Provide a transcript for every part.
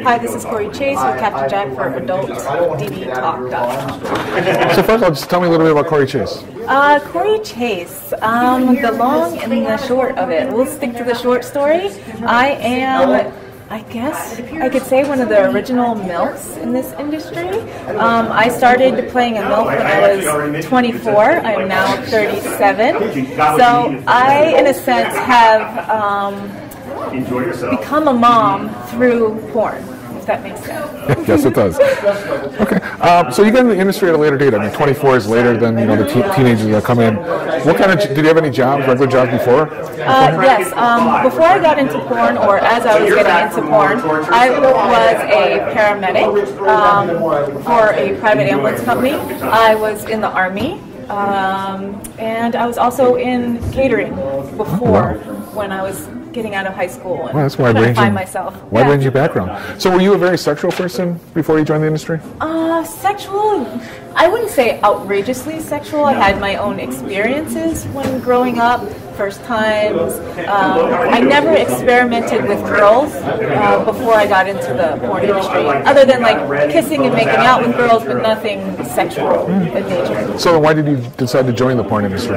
Hi, this is Cory Chase with Captain Jack for Adult DVD Talk. So first of all, just tell me a little bit about Cory Chase. Uh, Cory Chase, um, the long and the short of it. We'll stick to the short story. I am, I guess I could say, one of the original MILFs in this industry. Um, I started playing a MILF when I was 24. I am now 37. So I, in a sense, have um, Enjoy yourself. become a mom through porn, if that makes sense. yes, it does. Okay. Um, so you got in the industry at a later date. I mean, 24 is later than you know the te- teenagers that come in. What kind of did you have any jobs, regular jobs before? Uh, yes. Um, before I got into porn, or as I was getting into porn, I was a paramedic um, for a private ambulance company. I was in the army, um, and I was also in catering before when I was getting out of high school and Well, that's trying wide to ranging. find myself. Wide Yeah. ranging background. So were you a very sexual person before you joined the industry? Uh, sexual, I wouldn't say outrageously sexual. I had my own experiences when growing up, first times. Um, I never experimented with girls uh, before I got into the porn industry, other than like kissing and making out with girls, but nothing sexual in nature. So why did you decide to join the porn industry?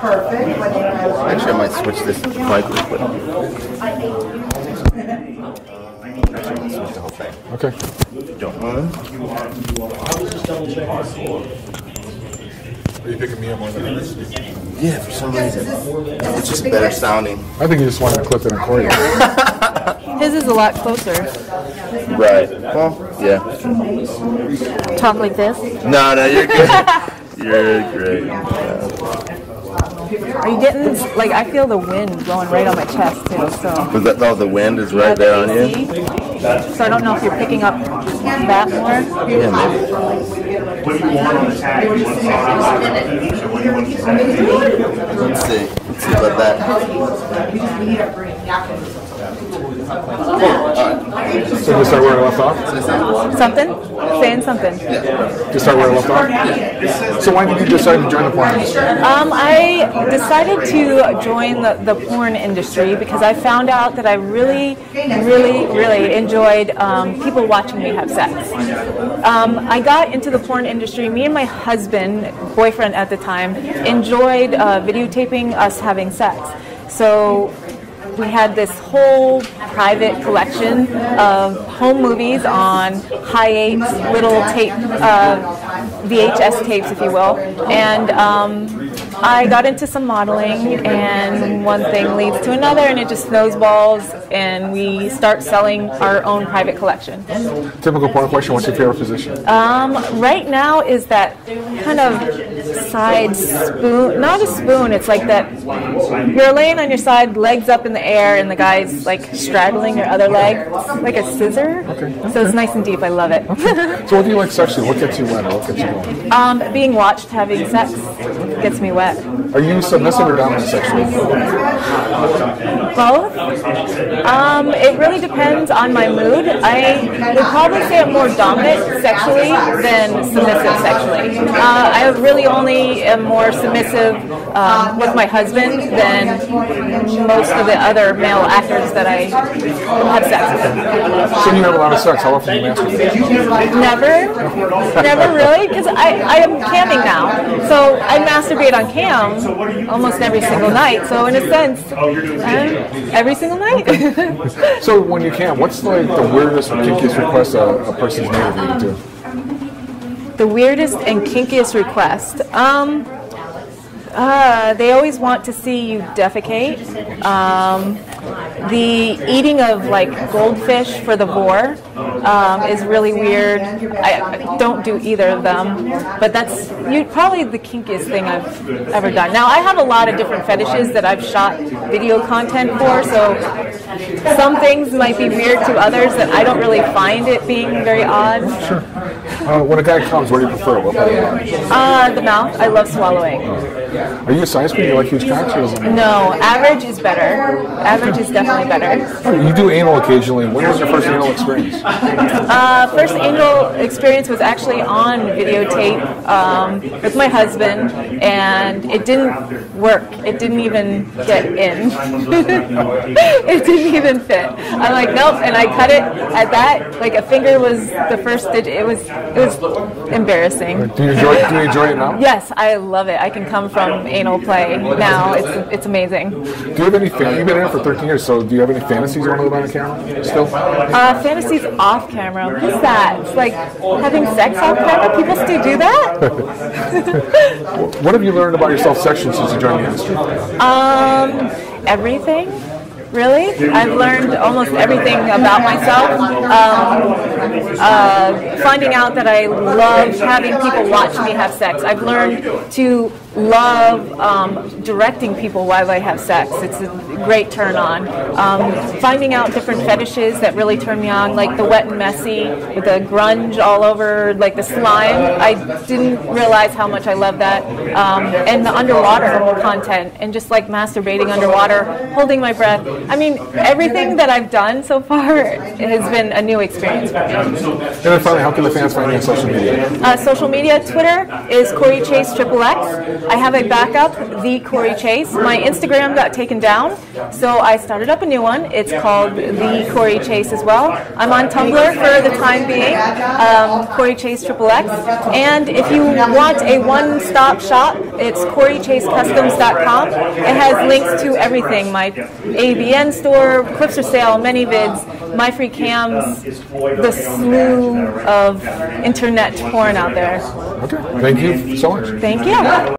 Perfect. When you guys Actually, I might switch this mic real quick. Actually, I'm gonna switch the whole thing. Okay. Don't mind? Are you picking me up more than Yeah, for some reason. It's just better sounding. I think you just wanted to clip it and Cory. His is a lot closer. Right. Well, yeah. Talk like this. No, no, you're good. You're great. Yeah. Are you getting like I feel the wind blowing right on my chest too? So. Was that, oh, the wind is right there on you? So I don't know if you're picking up that more. Yeah, maybe. What do you want on the tag? You want sauce? So what do you want to say? Let's see. Let's see about that. So just start where I left off. Something? Saying something. Yeah. Just start where I left off. So why did you decide to join the porn industry? Um, I decided to join the, the porn industry because I found out that I really, really, really enjoyed um, people watching me have sex. Um, I got into the porn industry. Me and my husband, boyfriend at the time, enjoyed uh, videotaping us having sex. So we had this whole private collection of home movies on high eight little tape, uh, VHS tapes, if you will. And um, I got into some modeling, and one thing leads to another, and it just snowballs, and we start selling our own private collection. Typical porn question. What's your favorite position? Um, right now is that kind of side spoon, not a spoon, it's like that you're laying on your side, legs up in the air, and the guy's like straddling your other leg, like a scissor. Okay. So it's nice and deep, I love it. So what do you like sexually? What gets you wet or what gets you going? um, being watched having sex gets me wet. Are you submissive or dominant sexually? Both. Um, it really depends on my mood. I would probably say I'm more dominant sexually than submissive sexually. Uh, I really only am more submissive um, with my husband than most of the other male actors that I have sex with. So you have a lot of sex. How often do you masturbate? Never, never really, because I, I am camming now. So I masturbate on cam almost every single night. So in a sense, um, every single night. So when you can, what's like the weirdest or kinkiest request a, a person's made of you to do? The weirdest and kinkiest request. Um, uh, they always want to see you defecate. Um, the eating of like goldfish for the vore um, is really weird. I, I don't do either of them, but that's you, probably the kinkiest thing I've ever done. Now I have a lot of different fetishes that I've shot video content for, so some things might be weird to others that I don't really find it being very odd. Uh, when a guy comes, what do you prefer? What part of the body? Uh, the mouth. I love swallowing. Are you a science queen? You like huge cocks? Or is it... No, average is better. Average is definitely better. You do anal occasionally. When was your first anal experience? Uh, first anal experience was actually on videotape um, with my husband, and it didn't work. It didn't even get in. it didn't even fit. I'm like, nope, and I cut it at that. Like a finger was the first digit. It was it was embarrassing. Do you enjoy? Do you enjoy it now? Yes, I love it. I can come from anal play now. It's it's amazing. Do you have any? Fan- you've been in it for 13 years, so do you have any fantasies you want to live on the camera? Still? Uh, fantasies off camera. What's that? It's like having sex off camera. People still do that. What have you learned about yourself sexually since you joined the industry? Um, everything. Really, I've learned almost everything about myself. Um, uh, finding out that I love having people watch me have sex. I've learned to love um, directing people while they have sex. It's a great turn on. Um, finding out different fetishes that really turn me on, like the wet and messy with the grunge all over, like the slime. I didn't realize how much I love that. Um, and the underwater content, and just like masturbating underwater, holding my breath. I mean, everything that I've done so far has been a new experience for me. And then finally, how can the fans find you on social media? Uh, social media, Twitter is Cory Chase Triple X. I have a backup, the Cory Chase. My Instagram got taken down, so I started up a new one. It's called the Cory Chase as well. I'm on Tumblr for the time being, um, Cory Chase Triple X. And if you want a one-stop shop, it's CoryChaseCustoms.com. It has links to everything: my AVN store, clips for sale, ManyVids, my free cams, the slew of internet porn out there. Okay. Thank you so much. Thank you.